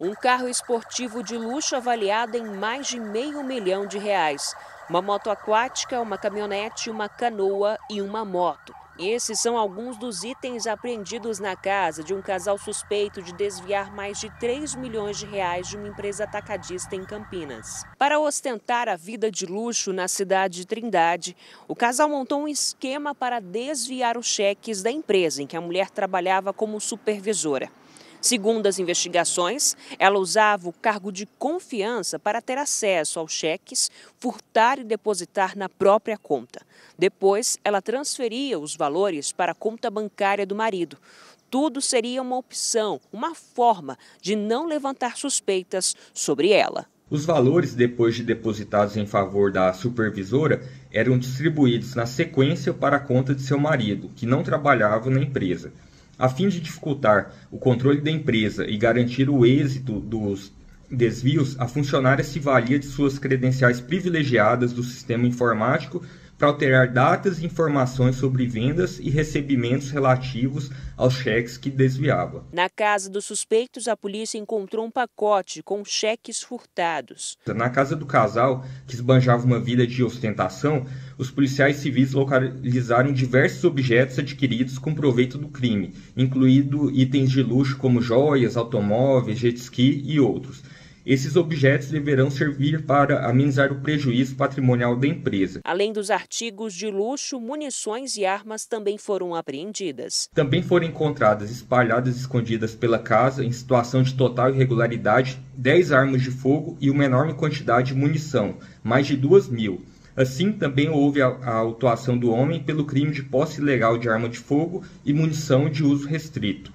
um carro esportivo de luxo avaliado em mais de meio milhão de reais, uma moto aquática, uma caminhonete, uma canoa e uma moto. Esses são alguns dos itens apreendidos na casa de um casal suspeito de desviar mais de 3 milhões de reais de uma empresa atacadista em Campinas. Para ostentar a vida de luxo na cidade de Trindade, o casal montou um esquema para desviar os cheques da empresa em que a mulher trabalhava como supervisora. Segundo as investigações, ela usava o cargo de confiança para ter acesso aos cheques, furtar e depositar na própria conta. Depois, ela transferia os valores para a conta bancária do marido. Tudo seria uma opção, uma forma de não levantar suspeitas sobre ela. Os valores, depois de depositados em favor da supervisora, eram distribuídos na sequência para a conta de seu marido, que não trabalhava na empresa. A fim de dificultar o controle da empresa e garantir o êxito dos desvios, a funcionária se valia de suas credenciais privilegiadas do sistema informático para alterar datas e informações sobre vendas e recebimentos relativos aos cheques que desviava. Na casa dos suspeitos, a polícia encontrou um pacote com cheques furtados. Na casa do casal, que esbanjava uma vida de ostentação, os policiais civis localizaram diversos objetos adquiridos com proveito do crime, incluindo itens de luxo como joias, automóveis, jet ski e outros. Esses objetos deverão servir para amenizar o prejuízo patrimonial da empresa. Além dos artigos de luxo, munições e armas também foram apreendidas. Também foram encontradas espalhadas e escondidas pela casa, em situação de total irregularidade, 10 armas de fogo e uma enorme quantidade de munição, mais de 2 mil. Assim, também houve a, a autuação do homem pelo crime de posse ilegal de arma de fogo e munição de uso restrito.